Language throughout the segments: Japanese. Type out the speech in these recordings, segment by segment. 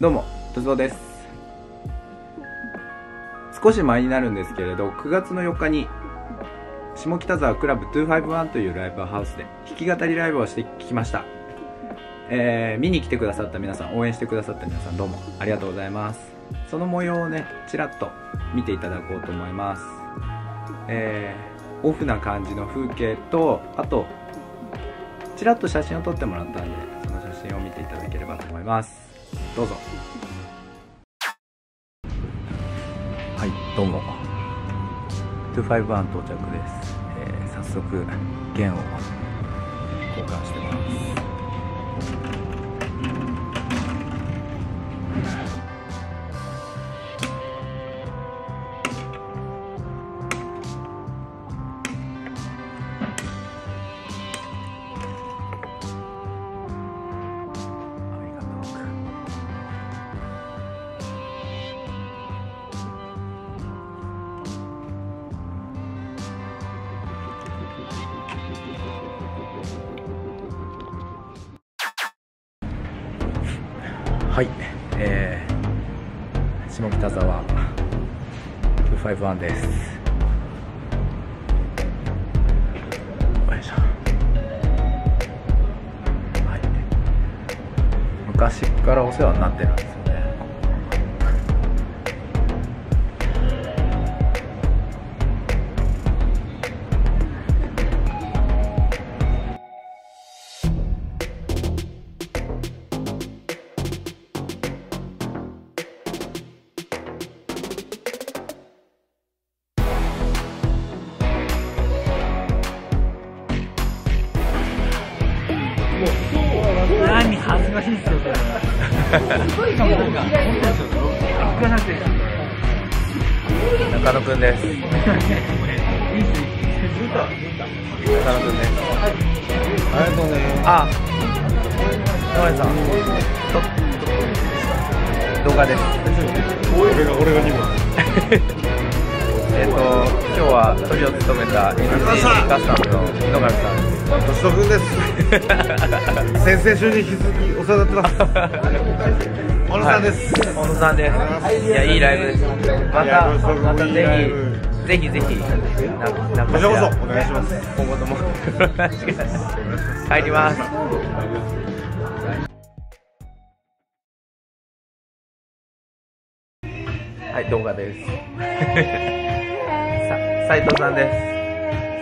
どうも、とぞです。少し前になるんですけれど、9月の4日に、下北沢クラブ251というライブハウスで弾き語りライブをしてきました。えー見に来てくださった皆さん、応援してくださった皆さん、どうもありがとうございます。その模様をね、ちらっと見ていただこうと思います。えーオフな感じの風景と、あと、ちらっと写真を撮ってもらったんで、その写真を見ていただければと思います。どうぞ。はい、どうも。251到着です。えー早速、弦を交換してます。はい、えー、下北沢251です。よいしょ。はい。昔からお世話になってるんです よね。何恥ずかしいっすよ、それ。しかもなんか、本当ですよ。聞かなくて。中野くんです。中野くんです。ありがとうね。あ、山根さん。動画です。俺が、俺が2番。えっ、と、今日はトリを務めた NG ガスタムの野上さん。としとくんです。先々週に引き続きお世話になってます。小野さんです。小野さんです。いや、いいライブです。また、またぜブひ、ぜひぜひ、なこちらこそお願いします。今後ともよろしくお願いします。帰ります。はい、動画です。さ斉藤さんです。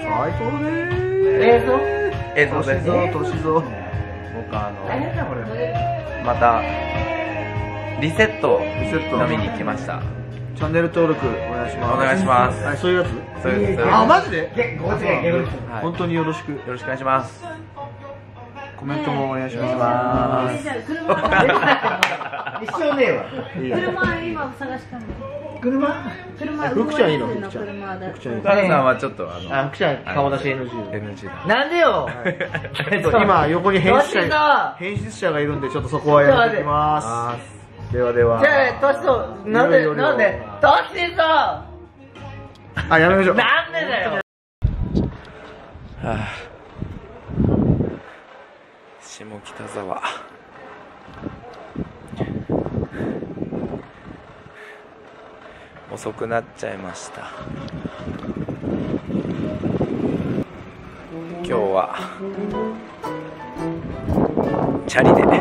最高ね映像？映像です。年ぞ。僕あの、大変だ、これ？また、リセットをリセット飲みに来ました。チャンネル登録お願いします。お願いしますはい、そういうやつ？そういうそういうあ、マジで？本当によろしく。よろしくお願いします。コメントもお願いしまます。一生ねえわ。車今探したの車？車福ちゃんいいの？福ちゃん福ちゃんいいカナさんはちょっとあの、あ、福ちゃん、顔出し NG。NG だ。なんでよ？えっと今、横に編集者さ、編集者がいるんで、ちょっとそこはやめてきます。ではでは。じゃあ、トシと、なんで、なんで、トシさあ、やめましょう。なんでだよ。はあ、下北沢遅くなっちゃいました。今日は。チャリで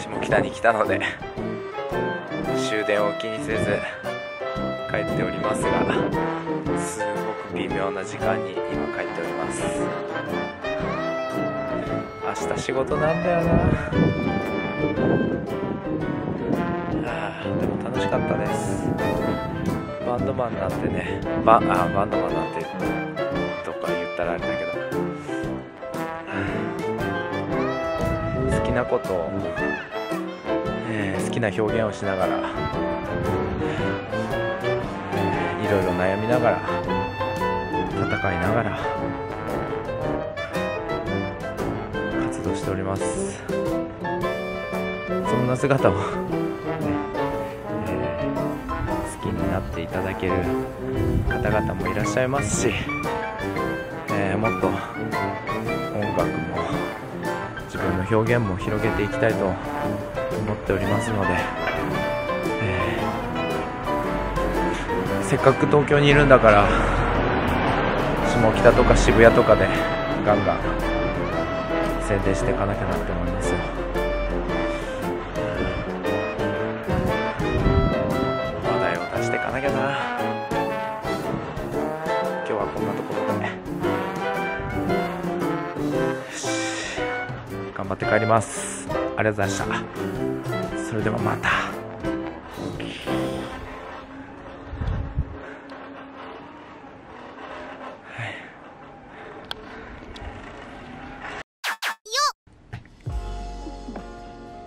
下北に来たので終電を気にせず帰っておりますがすごく微妙な時間に今帰っております。明日仕事なんだよなでも楽しかったです。バンドマンなんてね。バあバンドマンなんてとか言ったらあれだけど。好きなことを、えー好きな表現をしながらいろいろ悩みながら戦いながら活動しております。そんな姿を、ていただける方々もいらっしゃいますし、えーもっと音楽も自分の表現も広げていきたいと思っておりますので、えーせっかく東京にいるんだから下北とか渋谷とかでガンガン宣伝していかなきゃなって思います。きゃな。今日はこんなところで。よし頑張って帰ります。ありがとうございました。それではまた。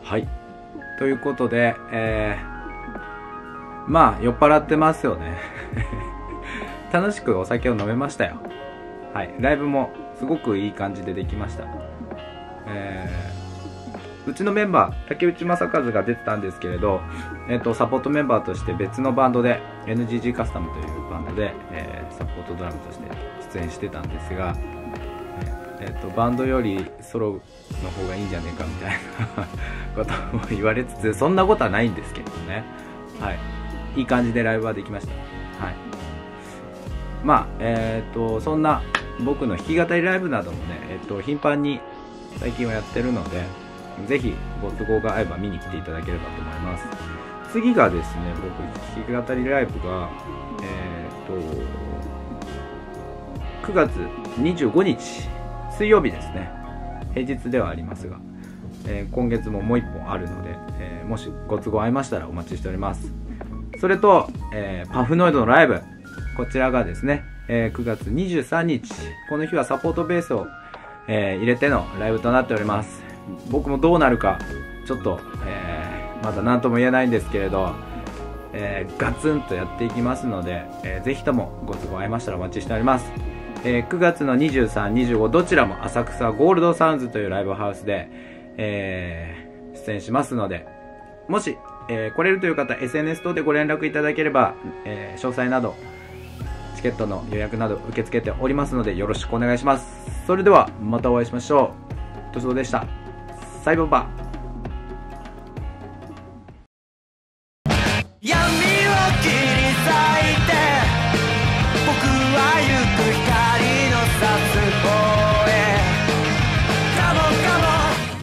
はい。ということでえー、まあ酔っ払ってますよね。楽しくお酒を飲めましたよ。はい。ライブもすごくいい感じでできました。えー、うちのメンバー竹内正和が出てたんですけれど、えー、とサポートメンバーとして別のバンドで NGG カスタムというバンドで、えーサポートドラムとして出演してたんですが、えー、とバンドよりソロの方がいいんじゃねえかみたいなことも言われつつそんなことはないんですけどね。はい。いい感じでライブはできました。はい。まあえっ、とそんな僕の弾き語りライブなどもね、えっと頻繁に最近はやってるのでぜひご都合が合えば見に来ていただければと思います。次がですね僕弾き語りライブがえっ、と9月25日水曜日ですね。平日ではありますが、え今月ももう一本あるので、えもしご都合合いましたらお待ちしております。それと、えーパフノイドのライブ。こちらがですね、えー9月23日。この日はサポートベースを、えー入れてのライブとなっております。僕もどうなるかちょっと、えーまだ何とも言えないんですけれど、えーガツンとやっていきますので、えーぜひともご都合合いましたらお待ちしております。えー9月の23、25どちらも浅草ゴールドサウンズというライブハウスで、えー出演しますので、もし、えー来れるという方、SNS 等でご連絡いただければ、えー詳細など、チケットの予約など受け付けておりますので、よろしくお願いします。それでは、またお会いしましょう。としでした。サイボバー。